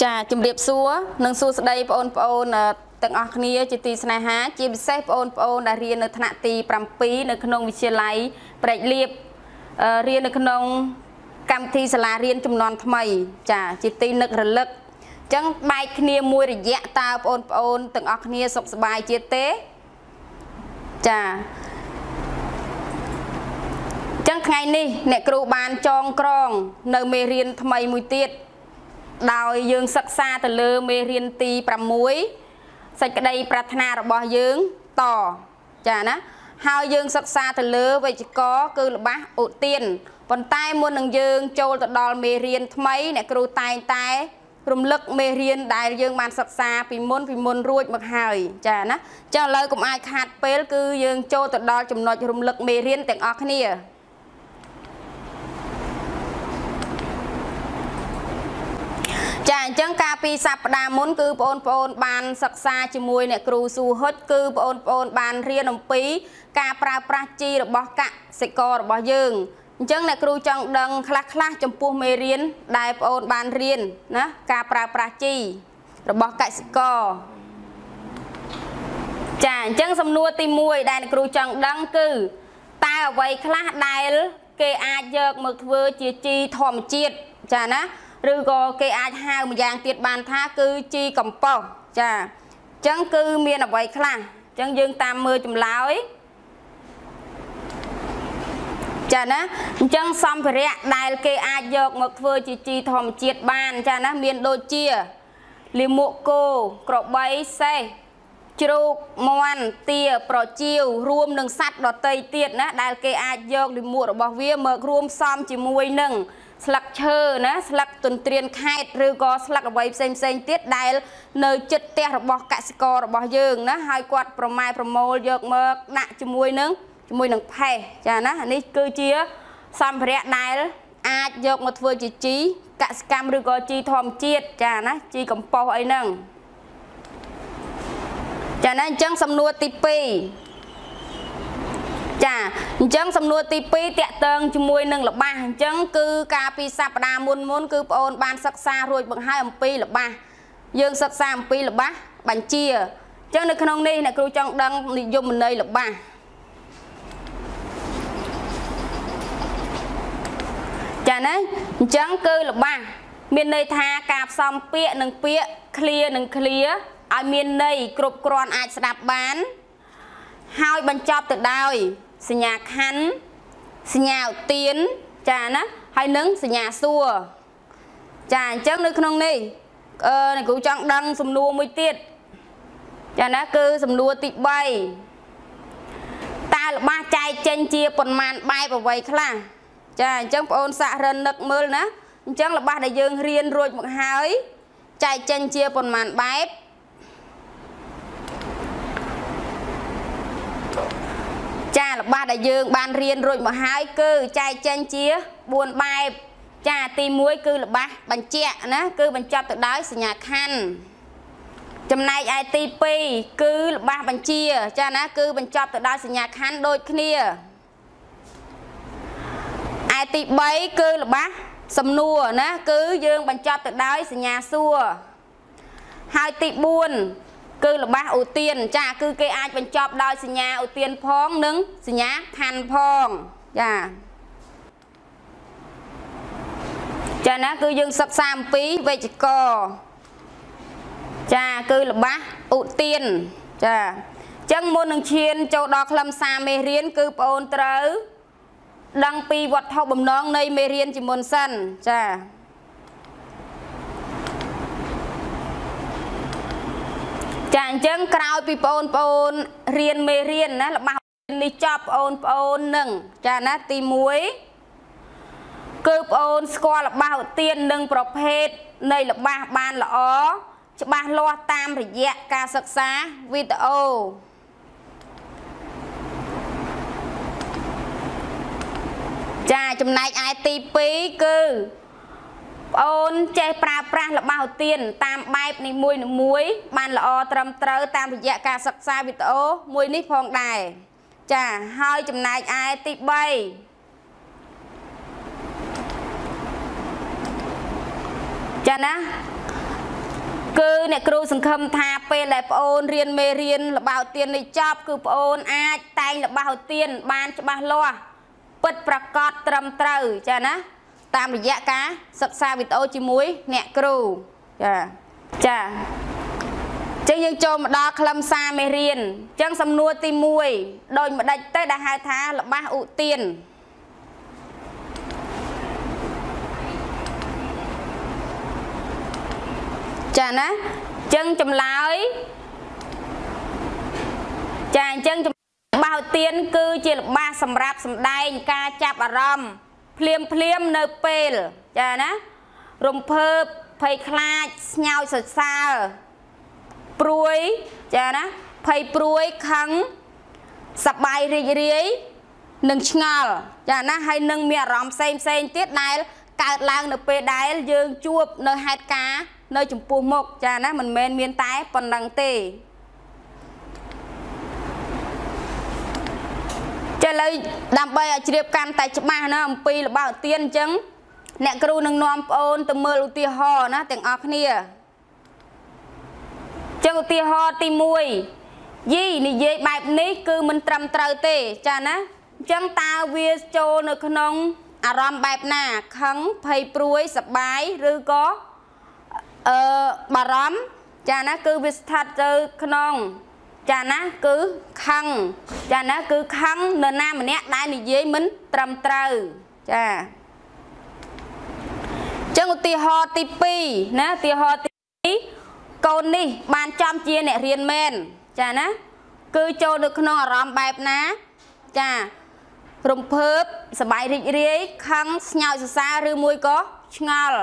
ចាជំរាបសួរនិងសួស្តីបងប្អូនទាំងអស់គ្នាជាទីស្នេហា ជាពិសេសបងប្អូនដែលរៀននៅថ្នាក់ទី7នៅក្នុងវិទ្យាល័យប្រែកលៀបរៀននៅក្នុងកម្មវិធីសាលារៀនចំនួនថ្មី ចាជាទីនឹករលឹកអញ្ចឹងបែកគ្នាមួយរយៈតើបងប្អូនទាំងអស់គ្នាសុខសប្បាយជាទេចាចឹងថ្ងៃនេះ អ្នកគ្រូបានចងក្រង នៅមេរៀនថ្មីមួយទៀត ដោយយើងសិក្សាទៅលើមេរៀនទី6សេចក្តីប្រាថ្នារបស់យើងតចាណាហើយយើងសិក្សាទៅលើវេយ្យាករណ៍គឺល្បះឧទានប៉ុន្តែមុននឹងយើងចូលទៅដល់មេរៀនថ្មីអ្នកគ្រូតែងតែរំលឹកមេរៀនដែលយើងបានសិក្សាពីមុនពីមុនរួចមកហើយចាណាចាឥឡូវកុំអាចខាតពេលគឺយើងចូលទៅដល់ចំណុចរំលឹកមេរៀនទាំងអស់គ្នា ចាអញ្ចឹងកាលពីសប្តាហ៍មុនគឺបងប្អូនបានសិក្សាជាមួយអ្នកគ្រូស៊ូហុចគឺបងប្អូនបានរៀនអំពី ការប្រើប្រាស់ជីរបស់កសិកររបស់យើងអញ្ចឹងអ្នកគ្រូចង់ដឹងខ្លះខ្លះចំពោះមេរៀនដែលបងប្អូនបានរៀនណាការប្រើប្រាស់ជីរបស់កសិករចាអញ្ចឹងសំណួរទី1ដែលអ្នកគ្រូចង់ដឹងគឺតើអ្វីខ្លះដែល គេអាចយកមកធ្វើជាជីធម្មជាតិចាណា ឬក៏គេអាចហៅម្យ៉ាងទៀតបានថាគឺជីកំប៉ុស្តចាអញ្ចឹងគឺមានអ្វីខ្លះអញ្ចឹងយើងតាមមើលចម្លើយចាណាអញ្ចឹងសម្ភារៈដែលគេអាចយកមកធ្វើជាជីធម្មជាតិបានចាណាមានដូចជាលាមកគោក្របីសេះជ្រូកមាន់ទាប្រចៀវរួមនឹងសត្វដតីទៀតណាដែលគេអាចយកលាមករបស់វាមករួមផ្សំជាមួយនឹង ស្លឹកឈើណាស្លឹកទន្ទ្រានខេតឬក៏ស្លឹកអ្វីផ្សេងផ្សេងទៀតដែល នៅចិត្តផ្ទះរបស់កសិកររបស់យើងណាហើយគាត់ប្រម៉ែប្រមូលយកមកដាក់ជាមួយនឹងជាមួយនឹងផេះចាណានេះគឺជាសម្ភារៈដែលអាចយកមកធ្វើជាជីកសិកម្មឬក៏ជីធម្មជាតិចាណាជីកំប៉ុស្តអីហ្នឹងចាណាអញ្ចឹងសំណួរទី2 ចាអញ្ចឹងសំណួរទី2តាក់ទងជាមួយនឹងល្បះអញ្ចឹងគឺការពីសប្តាហ៍មុនមុនគឺបងអូនបានសិក្សារួចបង្ហើយអំពីល្បះយើងសិក្សាអំពីល្បះបញ្ជាអញ្ចឹងនៅក្នុងនេះអ្នកគ្រូចង់ដឹងនិយមន័យល្បះចាណាអញ្ចឹងគឺល្បះមានន័យថាការផ្សំពាក្យនិងពាក្យ clear និង clear ឲ្យមានន័យគ្រប់គ្រាន់អាចស្ដាប់បាន ហើយបញ្ចប់ទៅដោយ សញ្ញាខណ្ឌសញ្ញាឧទានចាណាហើយនឹងសញ្ញាសួរចាអញ្ចឹងនៅក្នុងនេះអឺអ្នកគ្រូចង់ដឹងសំណួរមួយទៀតចាណាគឺសំណួរទី3តើល្បះចែកចេញជាប៉ុន្មានបែបអ្វីខ្លះចាអញ្ចឹងបងអូនសាក់រិននឹកមើលណាអញ្ចឹងល្បះដែលយើងរៀនរួចមកហើយចែកចេញជាប៉ុន្មានបែប ចារបស់ដែលយើង បានរៀនរួចមកហើយគឺចែកចេញជា4បែបចាទី1គឺល្បះបញ្ជាក់ណាគឺបញ្ចប់ទៅដោយសញ្ញាខណ្ឌចំណែកឯទី2គឺល្បះបញ្ជា ចាណាគឺបញ្ចប់ទៅដោយសញ្ញាខណ្ឌដូចគ្នាឯទី3គឺល្បះសំណួរណាគឺយើងបញ្ចប់ទៅដោយសញ្ញាសួរហើយទី4 គឺល្បះឧទានចាគឺគេអាចបញ្ចប់ដោយសញ្ញាឧទានផងនិងសញ្ញាខណ្ឌផងចាចាណាគឺយើងសិក្សាអំពីវេយ្យាករណ៍ចាគឺល្បះឧទានចាអញ្ចឹងមុននឹងឈានចូលដល់ខ្លឹមសារមេរៀនគឺបងអូនត្រូវដឹងពីវត្ថុបំណងនៃមេរៀនជាមុនសិនចា ចាអញ្ចឹងក្រោយពីបងប្អូនរៀនមេរៀនណារបស់នេះចប់បងប្អូននឹងចាណាទី1គឺបងអូនស្គាល់របស់ឧទាននិងប្រភេទនៃរបស់បានល្អច្បាស់លាស់តាមរយៈការសិក្សាវីដេអូចាចំណែកឯទី2គឺ ប្អូនចេះប្រើប្រាស់របស់ឧទានតាមបែបនីមួយនីមួយបានល្អត្រឹមត្រូវតាមរយៈការសិក្សាវីដេអូមួយនេះផងដែរចាហើយចំណែកឯទី3ចាណាគឺអ្នកគ្រូសង្ឃឹមថាពេលដែលប្អូនរៀនមេរៀនលបោទៀននេះចប់គឺប្អូនអាចតែងលបោទៀនបានច្បាស់លាស់ពិតប្រកបត្រឹមត្រូវចាណា តាមរយៈការសិក្សាវីដេអូជាមួយអ្នកគ្រូចាចាចឹងយើងចូលមកដល់ខ្លឹមសារមេរៀនចឹងសំណួរទី1ដូចម្ដេចទៅដែលហៅថាលបាសឧទានចាណាចឹងចម្លើយចាអញ្ចឹងបោទៀនគឺជាល្បះសម្រាប់សម្ដែងការចាប់អារម្មណ៍ ភ្លាមភ្លាមនៅពេលចាណារំភើបភ័យខ្លាចស្ញោចសរសើរព្រួយចាណាភ័យព្រួយខឹងសប្បាយរីករាយនិងឆ្ងល់ចាណាហើយនឹងមានអារម្មណ៍ផ្សេងផ្សេងទៀតដែលកើតឡើងនៅពេលដែលយើងជួបនៅហេតុការណ៍នៅចំពោះមុខចាណាមិនមែនមានតែប៉ុណ្ណឹងទេ ចាឥឡូវដើម្បីឲ្យជ្រាបកាន់តែច្បាស់ណាអំពីលបោទៀនអញ្ចឹងអ្នកគ្រូនឹងនាំប្អូនទៅមើលឧទាហរណ៍ណាទាំងអស់គ្នាចឹងឧទាហរណ៍ទី1យីនិយាយបែបនេះគឺមិនត្រឹមត្រូវទេចាណាអញ្ចឹងតើវាចូលនៅក្នុងអារម្មណ៍បែបណាខឹងភ័យព្រួយសប្បាយឬក៏អឺបារម្ភចាណាគឺវាស្ថិតទៅក្នុង ចាណាគឺខឹងចាណាគឺខឹងនរណាម្នាក់ដែលនិយាយមិនត្រឹមត្រូវចាចឹងឧទាហរណ៍ទី2ណាឧទាហរណ៍ទី2កូននេះបានចំជាអ្នករៀនមែនចាណាគឺចូលនៅក្នុងអារម្មណ៍បែបណាចារំភើបសบายរីករាយខឹងស្ញោចសរសើរឬមួយក៏ឆ្ងល់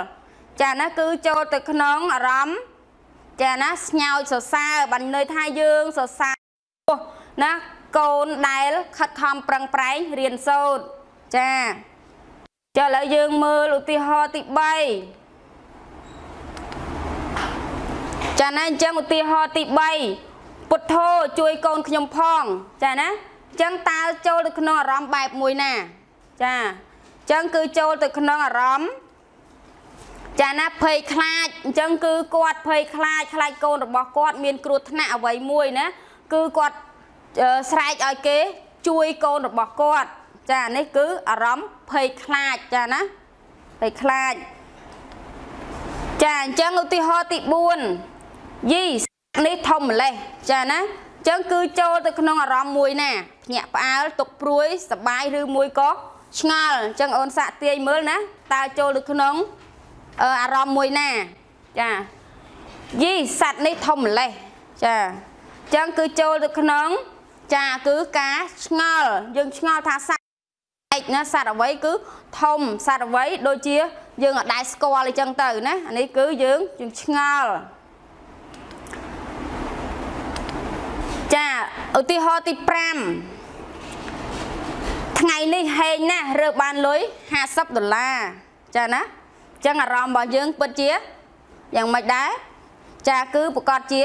ចាណាគឺចូលទៅក្នុងអារម្មណ៍ ចាណាស្ញោចសរសើរបានន័យថាយើងសរសើរណាកូនដែលខិតខំប្រឹងប្រែងរៀនសូត្រចាចាឥឡូវយើងមើលឧទាហរណ៍ទី3ចាណាអញ្ចឹងឧទាហរណ៍ទី3ពុទ្ធោជួយកូនខ្ញុំផង ចាណាអញ្ចឹងតើចូលទៅក្នុងអារម្មណ៍បែបមួយណា ចាអញ្ចឹងគឺចូលទៅក្នុងអារម្មណ៍ ចាណាភ័យខ្លាចអញ្ចឹងគឺគាត់ភ័យខ្លាចខ្លាចកូនរបស់គាត់មានគ្រោះថ្នាក់អ្វីមួយណាគឺគាត់ស្រែកឲ្យគេ ជួយកូនរបស់គាត់ ចានេះគឺអារម្មណ៍ភ័យខ្លាចចាណាភ័យខ្លាចចាអញ្ចឹងឧទាហរណ៍ទី4យីនេះធំម្លេះចាណាអញ្ចឹងគឺចូលទៅក្នុងអារម្មណ៍មួយណាភ្ញាក់ផ្អើលទុកព្រួយសបាយឬមួយក៏ឆ្ងល់អញ្ចឹងអូនសាក់ទាយមើលណាតើចូលទៅក្នុង អារម្មណ៍មួយណាចាយីសัตว์នេះធំម្លេះចាអញ្ចឹងគឺចូលទៅក្នុង ចាគឺការឆ្ងល់យើងឆ្ងល់ថាសត្វឯកណាសត្វអ្វីគឺធំសត្វអ្វីដូចជា យើងអត់ដែរស្គាល់អីចឹងទៅណាអានេះគឺយើងយើងឆ្ងល់ចាឧទាហរណ៍ទី5ថ្ងៃនេះហេងណាស់រើបានលុយ50ដុល្លារចាណា ចឹងអារម្មណ៍របស់យើងពិតជាយ៉ាងម៉េចដែរចាគឺប្រកាសជា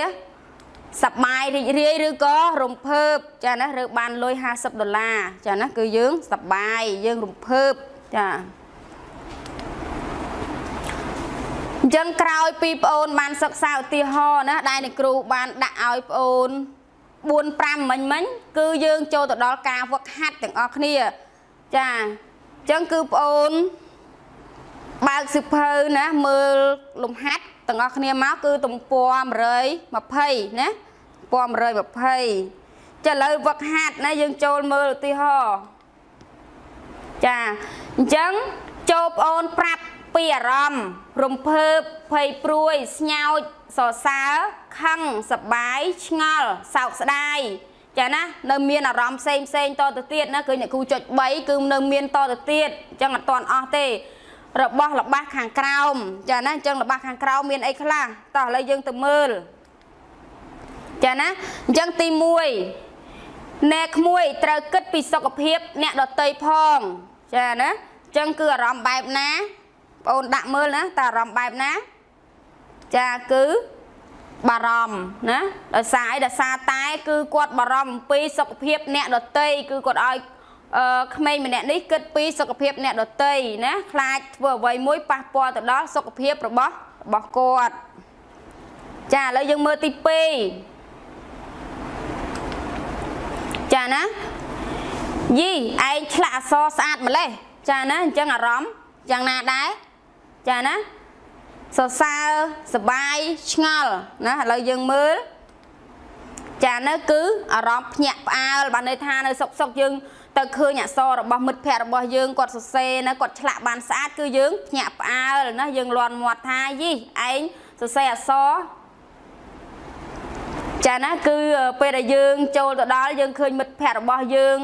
សប្បាយរីករាយឬក៏រំភើបចាណាឬបានលុយ50ដុល្លារចាណាគឺយើងសប្បាយយើងរំភើបចាអញ្ចឹងក្រោយពីប្អូនបានសិក្សាឧទាហរណ៍ណាដែលអ្នកគ្រូបានដាក់ឲ្យប្អូន4 5មិញមិញគឺយើងចូលទៅដល់ការវឹកហាត់ទាំងអស់គ្នា ចាអញ្ចឹងគឺប្អូន បើកសិភៅណាមើលលំហាត់ទាំងអស់គ្នាមកគឺទំព័រ120ណាពណ៌120ចាឥឡូវវឹកហាត់ណាយើងចូលមើលឧទាហរណ៍ចាអញ្ចឹងចូលប្អូនប្រាប់ពីអារម្មណ៍រំភើបភ័យព្រួយស្ញោចសរសើរខឹងសប្បាយឆ្ងល់សោកស្ដាយចាណានៅមានអារម្មណ៍ផ្សេងផ្សេងតទៅទៀតណាគឺអ្នកគ្រូចុច3គឺនៅមានតទៅទៀតអញ្ចឹងអត់ទាន់អស់ទេ របស់របស់ខាងក្រោមចាណាអញ្ចឹងរបស់ខាងក្រោមមានអីខ្លះតោះឥឡូវយើងទៅមើលចាណាអញ្ចឹងទី1អ្នកក្មួយត្រូវគិតពីសុខភាព អ្នកដតីផងចាណាអញ្ចឹងគឺអារម្មណ៍បែបណាបងអូនដាក់មើលណាតើអារម្មណ៍បែបណា ចាគឺបារម្ភណាដោយសារអីដោយសារតែ គឺគាត់បារម្ភអំពីសុខភាព អ្នកដតីគឺគាត់ឲ្យ អឺក្មេងម្នាក់នេះគិតពីសុខភាពអ្នកដតីណាខ្លាចធ្វើអ្វីមួយប៉ះពាល់ទៅដល់សុខភាពរបស់របស់គាត់ចាឥឡូវយើងមើលទី2ចាណាយីឯងឆ្លាក់អក្សរស្អាតម្លេះចាណាអញ្ចឹងអារម្មណ៍យ៉ាងណាដែរចាណាសរសើរសបាយឆ្ងល់ណាឥឡូវយើងមើលចានៅគឺអារម្មណ៍ភ្ញាក់ផ្អើលបានន័យថានៅសុកសុកយើង ទៅឃើញអក្សររបស់មិត្តភ័ក្តិរបស់យើងគាត់សរសេរណាគាត់ឆ្លាក់បានស្អាតគឺយើងភ្ញាក់ផ្អើលណាយើងលន់មាត់ថាយីឯងសរសេរអក្សរចាណាគឺពេលដែលយើងចូលទៅដល់យើងឃើញមិត្តភ័ក្តិរបស់យើង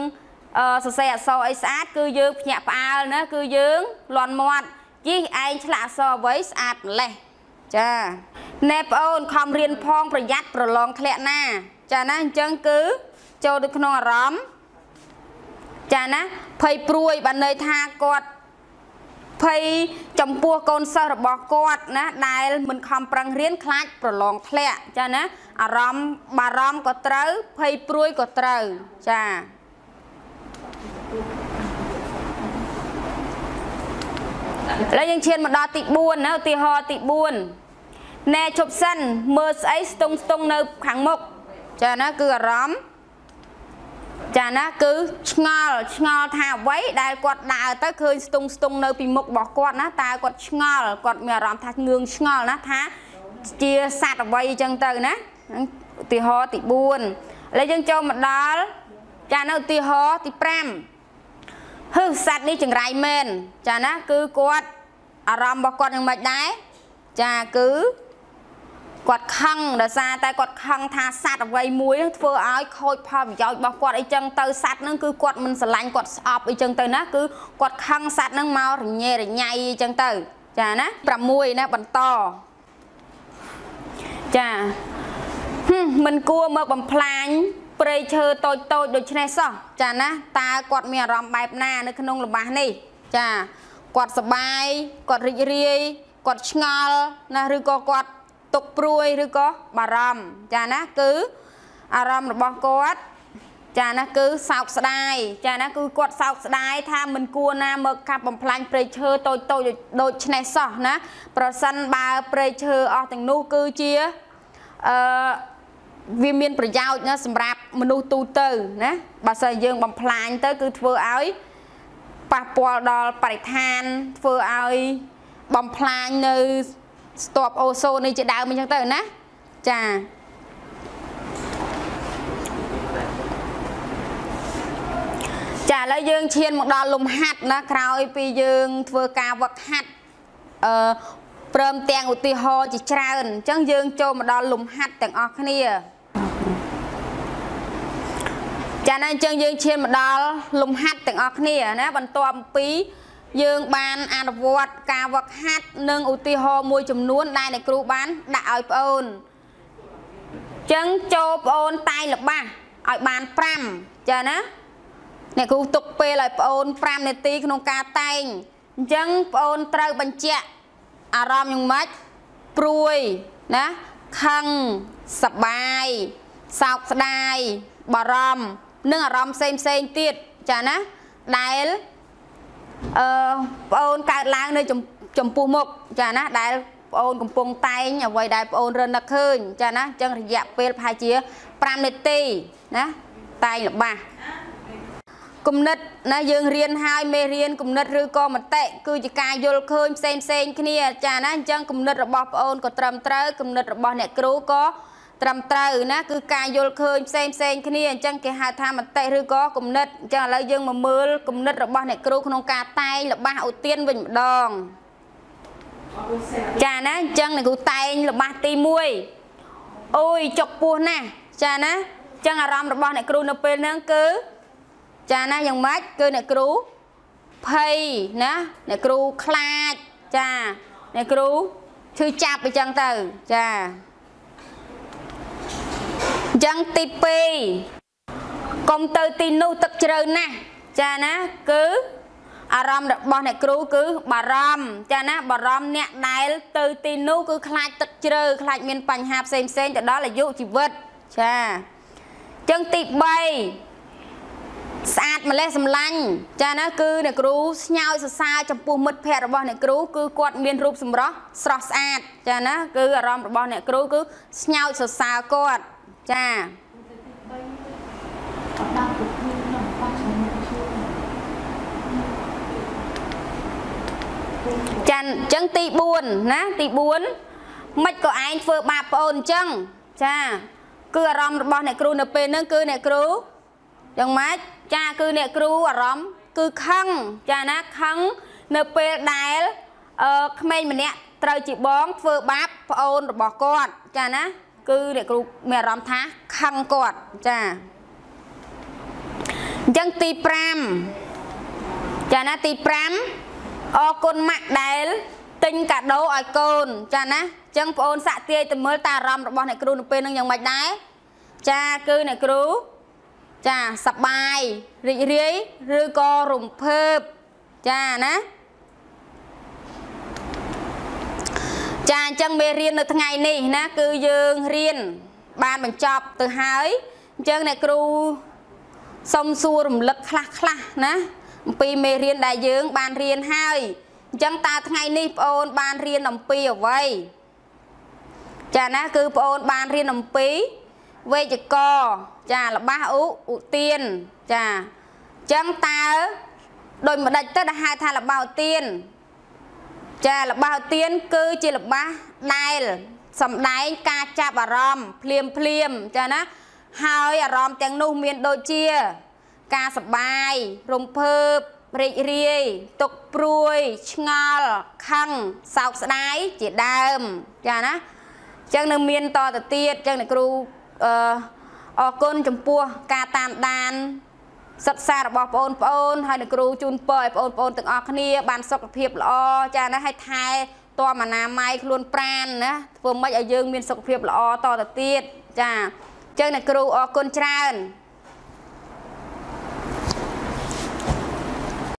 អឺសរសេរអក្សរអីស្អាតគឺយើងភ្ញាក់ផ្អើលណាគឺយើងលន់មាត់ជីឯងឆ្លាក់អក្សរអ្វីស្អាតម្លេះចាណែប្អូនខំរៀនផងប្រយ័ត្នប្រឡងធ្លាក់ណា ចាណាអញ្ចឹងគឺចូលទៅក្នុងអារម្មណ៍ ចាណាភ័យព្រួយបានន័យថាគាត់ភ័យចំពោះកូនសិស្សរបស់គាត់ណាដែលមិនខំប្រឹងរៀនខ្លាចប្រឡងធ្លាក់ចាណាអារម្មណ៍បារម្ភក៏ត្រូវភ័យព្រួយក៏ត្រូវចាឥឡូវយើងឈានមកដល់ទី4ណាឧទាហរណ៍ទី4ណែជប់សិនមើលស្អីស្ទងស្ទងនៅខាងមុខចាណាគឺអារម្មណ៍ ចាណាគឺឆ្ងល់ឆ្ងល់ថាអ្វីដែលគាត់ដើរទៅឃើញស្ទង់ស្ទង់នៅពីមុខរបស់គាត់ណាតើគាត់ឆ្ងល់គាត់មានអារម្មណ៍ថាងឿងឆ្ងល់ណាថាជាសត្វអ្វីអញ្ចឹងទៅណាឧទាហរណ៍ទី4ឥឡូវយើងចូលមកដល់ចានៅឧទាហរណ៍ទី5ហឺសត្វនេះចង្រៃមែនចាណាគឺគាត់អារម្មណ៍របស់គាត់យ៉ាងម៉េចដែរចាគឺ គាត់ខឹងដោយសារតែគាត់ខឹងថាសัตว์អ្វីមួយធ្វើឲ្យខូចផលប្រយោជន៍របស់គាត់អីចឹងទៅសัตว์ហ្នឹងគឺគាត់មិនស្រឡាញ់គាត់ស្អប់អីចឹងទៅណាគឺគាត់ខឹងសัตว์ហ្នឹងមករញ៉េរញ៉ៃអីចឹងទៅចាណា6ណាបន្តចាមិនគួរមកបំផ្លាញព្រៃឈើតូចតូចដូចនេះសោះចាណាតើគាត់មានអារម្មណ៍បែបណានៅក្នុងល្បាសនេះចាគាត់សបាយគាត់រីករាយគាត់ឆ្ងល់ណាឬក៏គាត់ ទុកព្រួយឬក៏បារម្ភចាណាគឺអារម្មណ៍របស់គាត់ចាណាគឺសោកស្ដាយចាណាគឺគាត់សោកស្ដាយថាមិនគួរណាមកកាប់បំផ្លាញព្រៃឈើតូចតូចដូចឆ្នេះសោះណាប្រសិនបើព្រៃឈើអស់ទាំងនោះគឺជាអឺវាមានប្រយោជន៍ណាសម្រាប់មនុស្សទូទៅណាបើសិនយើងបំផ្លាញទៅគឺធ្វើឲ្យប៉ះពាល់ដល់បរិស្ថានធ្វើឲ្យបំផ្លាញនៅ ស្ទាប់អូសូននេះជាដើមអញ្ចឹងទៅណាចាចាឥឡូវយើងឈានមកដល់លំហាត់ណាក្រោយពីយើងធ្វើការវឹកហាត់អឺព្រមទាំងឧទាហរណ៍ជាច្រើនអញ្ចឹងយើងចូលមកដល់លំហាត់ទាំងអស់គ្នាចាណាអញ្ចឹងយើងឈានមកដល់លំហាត់ទាំងអស់គ្នាណាបន្ទាប់ពី យើងបានអនុវត្តការវឹកហាត់និងឧទាហរណ៍មួយចំនួនដែលអ្នកគ្រូបានដាក់ឲ្យប្អូនចឹងចូលប្អូនតែងល្បះឲ្យបាន5ចាណាអ្នកគ្រូទុកពេលឲ្យប្អូន5នាទីក្នុងការតែងអញ្ចឹងប្អូនត្រូវបញ្ជាក់អារម្មណ៍យ៉ាងម៉េចព្រួយណាខឹងសបាយសោកស្ដាយបារម្ភនិងអារម្មណ៍ផ្សេងផ្សេងទៀតចាណាដែល អឺបងអូនកើតឡើងនៅចំពោះមុខចាណាដែលបងអូនកំពុងតែងអ្វីដែលបងអូនរនឹកឃើញចាណាអញ្ចឹងរយៈពេលប្រហែលជា5នាទីណាតែងល្បះគំនិតណាយើងរៀនហើយមេរៀនគំនិតឬក៏មតិគឺជាការយល់ឃើញផ្សេងផ្សេងគ្នាចាណាអញ្ចឹងគំនិតរបស់បងអូនក៏ត្រឹមត្រូវគំនិតរបស់អ្នកគ្រូក៏ ត្រឹមត្រូវណាគឺការយល់ឃើញផ្សេងផ្សេងគ្នាអញ្ចឹងគេហៅថាមតិឬក៏គំនិតអញ្ចឹងឥឡូវយើងមកមើលគំនិតរបស់អ្នកគ្រូក្នុងការតែងល្បះឧទានវិញម្ដងចាណាអញ្ចឹងអ្នកគ្រូតែងល្បះទី1អូយចុកពោះណាស់ចាណាអញ្ចឹងអារម្មណ៍របស់អ្នកគ្រូនៅពេលហ្នឹងគឺចាណាយ៉ាងម៉េចគឺអ្នកគ្រូភ័យណាអ្នកគ្រូខ្លាចចាអ្នកគ្រូឈឺចាប់អញ្ចឹងទៅចាអ ញ្ចឹងទី2កុំទៅទីនោះទឹកជ្រៅណាស់ចាណាគឺអារម្មណ៍របស់អ្នកគ្រូគឺបារម្ភចាណាបារម្ភអ្នកដែលទៅទីនោះគឺខ្លាចទឹកជ្រៅខ្លាចមានបញ្ហាផ្សេងផ្សេងទៅដល់អាយុជីវិតចាអញ្ចឹងទី3ស្អាតម្លេះសម្លាញ់ចាណាគឺអ្នកគ្រូស្ញោយសរសើរចំពោះមិត្តភ័ក្តិរបស់អ្នកគ្រូគឺគាត់មានរូបសម្រស់ស្រស់ស្អាតចាណាគឺអារម្មណ៍របស់អ្នកគ្រូគឺស្ញោយសរសើរគាត់ ចាចាអញ្ចឹងទី4ណាទី4មិនក៏ឯងធ្វើបាបប្អូនអញ្ចឹងចាគឺអារម្មណ៍របស់អ្នកគ្រូនៅពេលហ្នឹងគឺអ្នកគ្រូយ៉ាងម៉េចចាគឺអ្នកគ្រូអារម្មណ៍គឺខឹងចាណាខឹងនៅពេលដែលអឺក្មេងម្នាក់ត្រូវជាបងធ្វើបាបប្អូនរបស់គាត់ចាណា គឺអ្នកគ្រូមានអារម្មណ៍ថាខឹងគាត់ចាអញ្ចឹងទី5ចាណាទី5អរគុណម៉ាក់ដែលទិញកាដូឲ្យកូន ចាណាអញ្ចឹងបងអូនសាក់ទាយទៅមើលតាអារម្មណ៍របស់អ្នកគ្រូនៅពេលហ្នឹងយ៉ាងម៉េចដែរចាគឺអ្នកគ្រូចាសបាយរីករាយឬក៏រំភើបចាណា ចាអញ្ចឹងមេរៀននៅថ្ងៃនេះណាគឺយើងរៀនបានបញ្ចប់ទៅហើយអញ្ចឹងអ្នកគ្រូសុំសួររំលឹកខ្លះខ្លះណាអំពីមេរៀនដែលយើងបានរៀនហើយអញ្ចឹងតើថ្ងៃនេះបងអូនបានរៀនអំពីអ្វីចាណាគឺបងអូនបានរៀនអំពីវេយ្យកចាលបាសឧឧទានចាអញ្ចឹងតើដូចម្ដេចទៅដែលហៅថាលបាសឧទាន ចាលបាសឧទានគឺជាលបាសដែលសំដែងការចាប់អារម្មណ៍ភ្លាមភ្លាមចាណាហើយអារម្មណ៍ទាំងនោះមានដូចជា ការសបាយរំភើបរីករាយទុកព្រួយឆ្ងល់ខឹងសោកស្ដាយជាដើមចាណាអញ្ចឹងនៅមានតទៅទៀតអញ្ចឹងអ្នកគ្រូអឺអរគុណចំពោះការតាមដាន សិក្សារបស់បងប្អូនហើយអ្នកគ្រូជូនពរឲ្យបងប្អូនទាំងអស់គ្នា បានសុខភាពល្អចាណាឲ្យថែតមអនាម័យខ្លួនប្រានណាធ្វើម៉េចឲ្យយើងមានសុខភាពល្អតទៅទៀតចាអញ្ចឹងអ្នកគ្រូអរគុណច្រើន